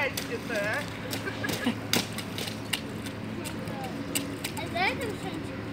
Здрасте-то, а? А за это шанчик?